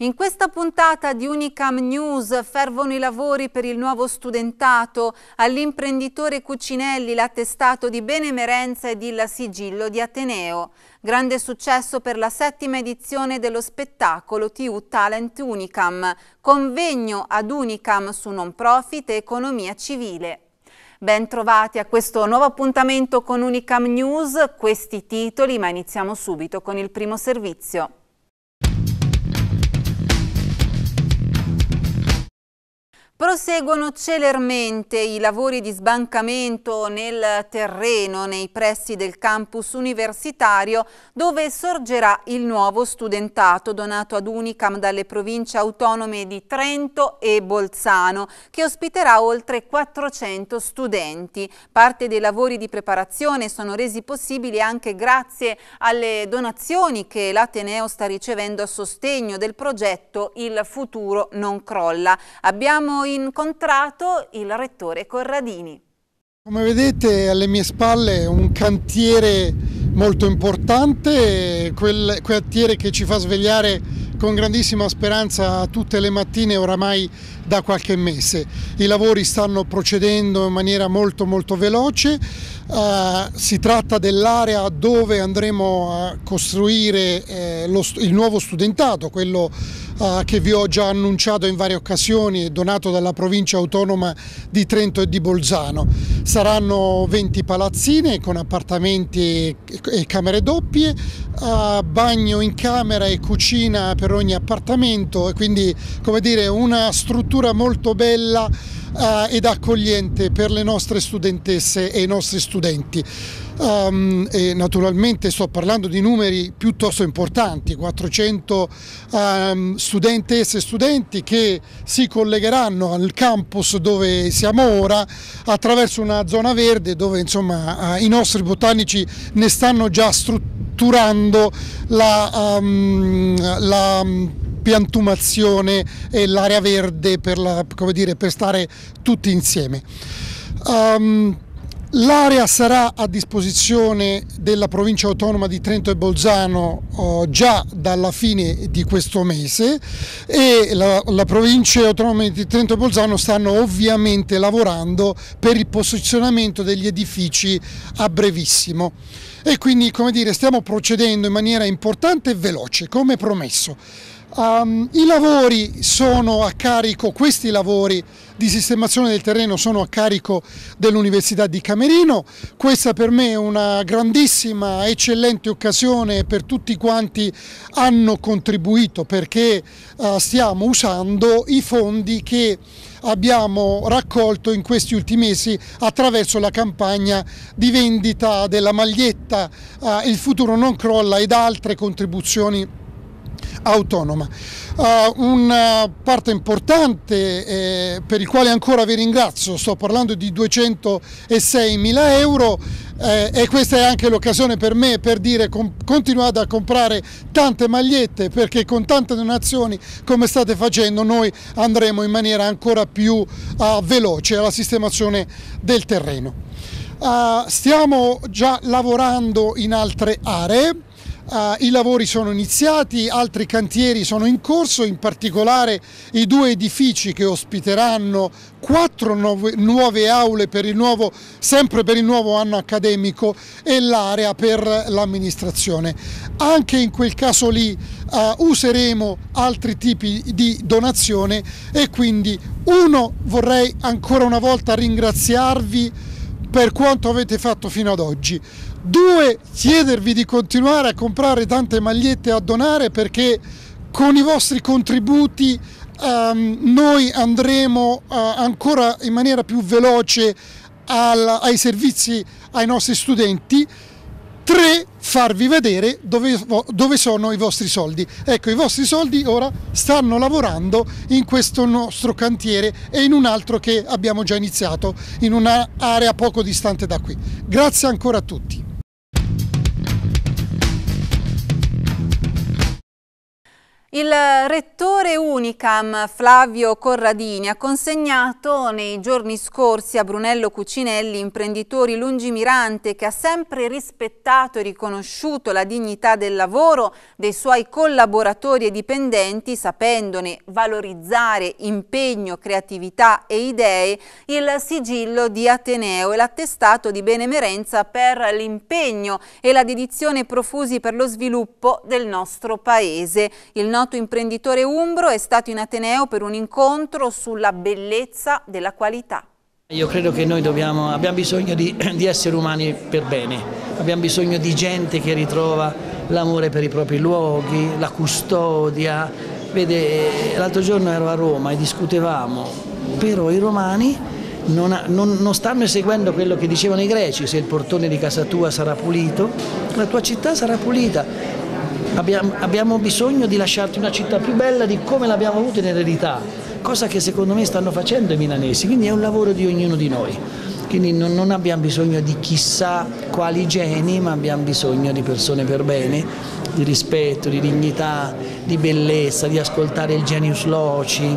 In questa puntata di Unicam News fervono i lavori per il nuovo studentato. All'imprenditore Cucinelli l'attestato di benemerenza ed il sigillo di Ateneo. Grande successo per la settima edizione dello spettacolo TU Talent Unicam. Convegno ad Unicam su non profit e economia civile. Ben trovati a questo nuovo appuntamento con Unicam News. Questi titoli, ma iniziamo subito con il primo servizio. Proseguono celermente i lavori di sbancamento nel terreno nei pressi del campus universitario dove sorgerà il nuovo studentato donato ad Unicam dalle province autonome di Trento e Bolzano che ospiterà oltre 400 studenti. Parte dei lavori di preparazione sono resi possibili anche grazie alle donazioni che l'Ateneo sta ricevendo a sostegno del progetto Il futuro non crolla. Abbiamo incontrato il rettore Corradini. Come vedete alle mie spalle un cantiere molto importante, quel cantiere che ci fa svegliare con grandissima speranza tutte le mattine oramai da qualche mese. I lavori stanno procedendo in maniera molto molto veloce, uh, si tratta dell'area dove andremo a costruire eh, lo, il nuovo studentato, quello uh, che vi ho già annunciato in varie occasioni, donato dalla provincia autonoma di Trento e di Bolzano. Saranno 20 palazzine con appartamenti e camere doppie, uh, bagno in camera e cucina per ogni appartamento e quindi come dire una struttura molto bella uh, ed accogliente per le nostre studentesse e i nostri studenti. Um, e naturalmente sto parlando di numeri piuttosto importanti, 400 um, studentesse e studenti che si collegheranno al campus dove siamo ora attraverso una zona verde dove insomma uh, i nostri botanici ne stanno già strutturando la, um, la piantumazione e l'area verde per, la, dire, per, stare tutti insieme. Um, L'area sarà a disposizione della provincia autonoma di Trento e Bolzano oh, già dalla fine di questo mese e la, la provincia autonoma di Trento e Bolzano stanno ovviamente lavorando per il posizionamento degli edifici a brevissimo e quindi come dire stiamo procedendo in maniera importante e veloce come promesso. Um, I lavori sono a carico, questi lavori di sistemazione del terreno sono a carico dell'Università di Camerino, questa per me è una grandissima, eccellente occasione per tutti quanti hanno contribuito perché uh, stiamo usando i fondi che abbiamo raccolto in questi ultimi mesi attraverso la campagna di vendita della maglietta uh, Il futuro non crolla ed altre contribuzioni autonoma. Uh, una parte importante eh, per il quale ancora vi ringrazio, sto parlando di 206 mila euro eh, e questa è anche l'occasione per me per dire continuate a comprare tante magliette perché con tante donazioni come state facendo noi andremo in maniera ancora più uh, veloce alla sistemazione del terreno. Uh, stiamo già lavorando in altre aree, Uh, I lavori sono iniziati, altri cantieri sono in corso, in particolare i due edifici che ospiteranno quattro nuove, nuove aule per nuovo, sempre per il nuovo anno accademico e l'area per l'amministrazione. Anche in quel caso lì uh, useremo altri tipi di donazione e quindi uno vorrei ancora una volta ringraziarvi per quanto avete fatto fino ad oggi. Due, chiedervi di continuare a comprare tante magliette a donare perché con i vostri contributi um, noi andremo uh, ancora in maniera più veloce al, ai servizi ai nostri studenti. Tre, farvi vedere dove, dove, sono i vostri soldi. Ecco, i vostri soldi ora stanno lavorando in questo nostro cantiere e in un altro che abbiamo già iniziato in un'area poco distante da qui. Grazie ancora a tutti. Il rettore Unicam Flavio Corradini ha consegnato nei giorni scorsi a Brunello Cucinelli, imprenditori lungimirante che ha sempre rispettato e riconosciuto la dignità del lavoro dei suoi collaboratori e dipendenti, sapendone valorizzare impegno, creatività e idee, il sigillo di Ateneo e l'attestato di benemerenza per l'impegno e la dedizione profusi per lo sviluppo del nostro Paese. Il noto imprenditore umbro è stato in Ateneo per un incontro sulla bellezza della qualità. Io credo che noi dobbiamo, abbiamo bisogno di, di, esseri umani per bene, abbiamo bisogno di gente che ritrova l'amore per i propri luoghi, la custodia. Vede, l'altro giorno ero a Roma e discutevamo, però i romani non, non, non, stanno eseguendo quello che dicevano i greci, se il portone di casa tua sarà pulito, la tua città sarà pulita abbiamo, bisogno di lasciarti una città più bella di come l'abbiamo avuta in eredità, cosa che secondo me stanno facendo i milanesi, quindi è un lavoro di ognuno di noi. Quindi non, non abbiamo bisogno di chissà quali geni, ma abbiamo bisogno di persone per bene, di rispetto, di dignità, di bellezza, di ascoltare il genius loci,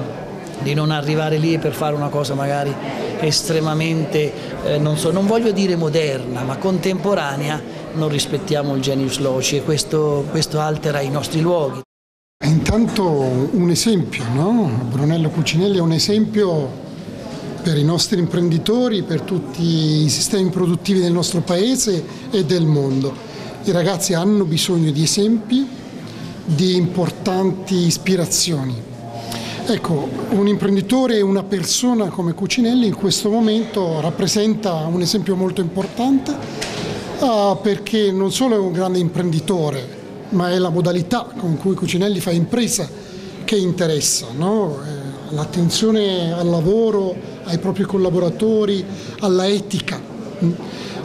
di non arrivare lì per fare una cosa magari estremamente, eh, non, so, non voglio dire moderna, ma contemporanea, non rispettiamo il genius loci e questo, questo altera i nostri luoghi. Intanto un esempio, no? Brunello Cucinelli è un esempio per i nostri imprenditori, per tutti i sistemi produttivi del nostro paese e del mondo. I ragazzi hanno bisogno di esempi, di importanti ispirazioni. Ecco, un imprenditore e una persona come Cucinelli in questo momento rappresenta un esempio molto importante uh, perché non solo è un grande imprenditore, ma è la modalità con cui Cucinelli fa impresa che interessa, no? eh, l'attenzione al lavoro, ai propri collaboratori, alla etica.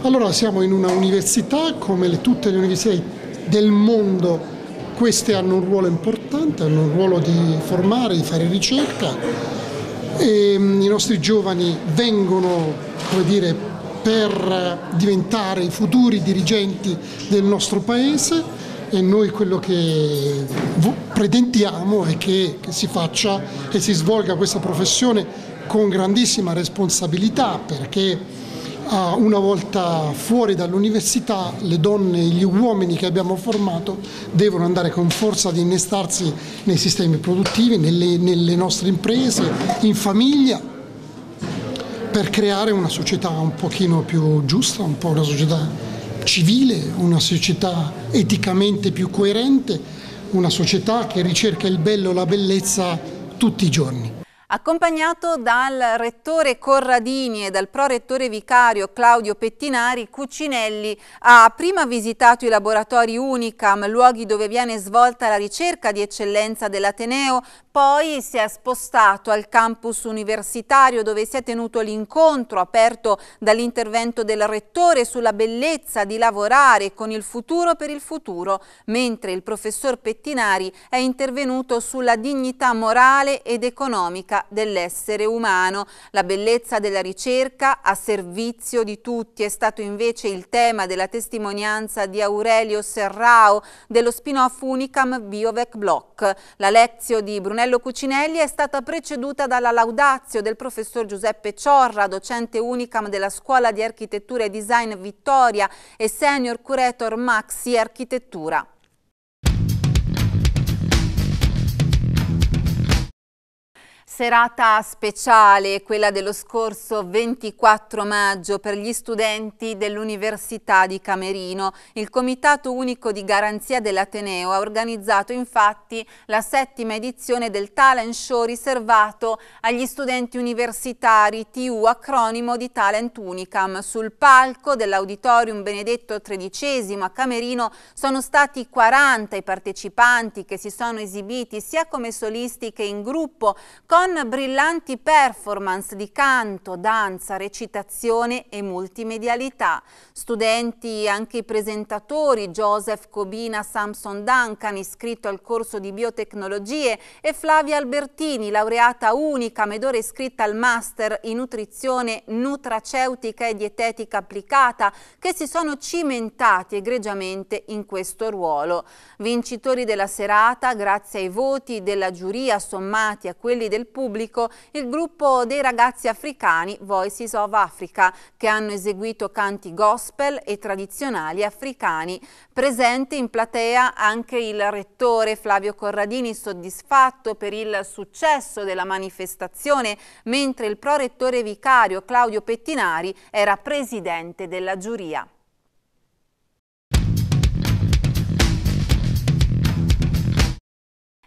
Allora siamo in una università come le, tutte le università del mondo queste hanno un ruolo importante, hanno un ruolo di formare, di fare ricerca e mm, i nostri giovani vengono come dire, per diventare i futuri dirigenti del nostro paese e noi quello che pretendiamo è che, che si faccia e si svolga questa professione con grandissima responsabilità perché una volta fuori dall'università le donne e gli uomini che abbiamo formato devono andare con forza ad innestarsi nei sistemi produttivi, nelle, nelle nostre imprese, in famiglia, per creare una società un pochino più giusta, un po' una società civile, una società eticamente più coerente, una società che ricerca il bello e la bellezza tutti i giorni. Accompagnato dal rettore Corradini e dal prorettore vicario Claudio Pettinari, Cucinelli ha prima visitato i laboratori Unicam, luoghi dove viene svolta la ricerca di eccellenza dell'Ateneo, poi si è spostato al campus universitario dove si è tenuto l'incontro aperto dall'intervento del rettore sulla bellezza di lavorare con il futuro per il futuro, mentre il professor Pettinari è intervenuto sulla dignità morale ed economica dell'essere umano. La bellezza della ricerca a servizio di tutti è stato invece il tema della testimonianza di Aurelio Serrao dello spin-off Unicam Biovec Block. La lezione di Brunello Cucinelli è stata preceduta dalla laudazio del professor Giuseppe Ciorra, docente unicam della Scuola di Architettura e Design Vittoria e senior curator Maxi Architettura. Serata speciale, quella dello scorso 24 maggio per gli studenti dell'Università di Camerino. Il Comitato Unico di Garanzia dell'Ateneo ha organizzato infatti la settima edizione del talent show riservato agli studenti universitari TU, acronimo di Talent Unicam. Sul palco dell'Auditorium Benedetto XIII a Camerino sono stati 40 i partecipanti che si sono esibiti sia come solisti che in gruppo con con brillanti performance di canto, danza, recitazione e multimedialità. Studenti, anche i presentatori, Joseph Cobina Samson Duncan, iscritto al corso di biotecnologie, e Flavia Albertini, laureata unica, medore iscritta al master in nutrizione nutraceutica e dietetica applicata, che si sono cimentati egregiamente in questo ruolo. Vincitori della serata, grazie ai voti della giuria sommati a quelli del pubblico, il gruppo dei ragazzi africani Voices of Africa, che hanno eseguito canti gospel e tradizionali africani. Presente in platea anche il rettore Flavio Corradini, soddisfatto per il successo della manifestazione, mentre il prorettore vicario Claudio Pettinari era presidente della giuria.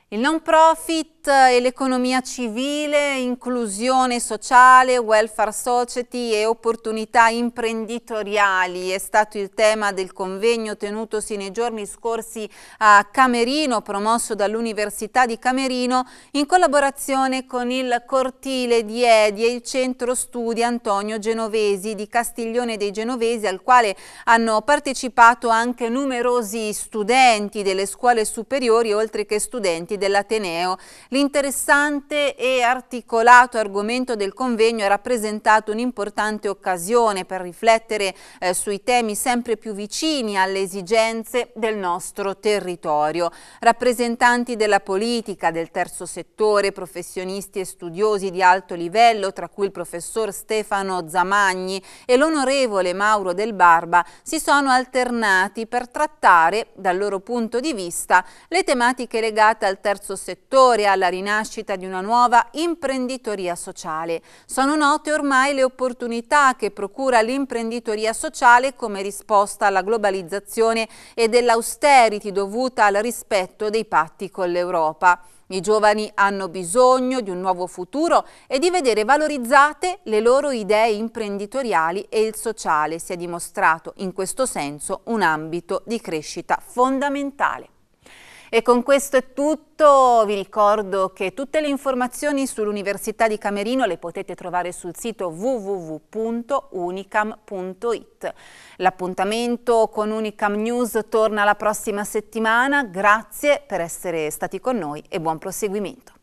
Il non profit e l'economia civile, inclusione sociale, welfare society e opportunità imprenditoriali è stato il tema del convegno tenutosi nei giorni scorsi a Camerino, promosso dall'Università di Camerino in collaborazione con il Cortile di Edi e il Centro Studi Antonio Genovesi di Castiglione dei Genovesi al quale hanno partecipato anche numerosi studenti delle scuole superiori oltre che studenti dell'Ateneo. L'interessante e articolato argomento del convegno ha rappresentato un'importante occasione per riflettere eh, sui temi sempre più vicini alle esigenze del nostro territorio. Rappresentanti della politica, del terzo settore, professionisti e studiosi di alto livello, tra cui il professor Stefano Zamagni e l'onorevole Mauro Del Barba, si sono alternati per trattare, dal loro punto di vista, le tematiche legate al terzo settore alla rinascita di una nuova imprenditoria sociale. Sono note ormai le opportunità che procura l'imprenditoria sociale come risposta alla globalizzazione e dell'austerity dovuta al rispetto dei patti con l'Europa. I giovani hanno bisogno di un nuovo futuro e di vedere valorizzate le loro idee imprenditoriali e il sociale si è dimostrato in questo senso un ambito di crescita fondamentale. E con questo è tutto, vi ricordo che tutte le informazioni sull'Università di Camerino le potete trovare sul sito www.unicam.it. L'appuntamento con Unicam News torna la prossima settimana, grazie per essere stati con noi e buon proseguimento.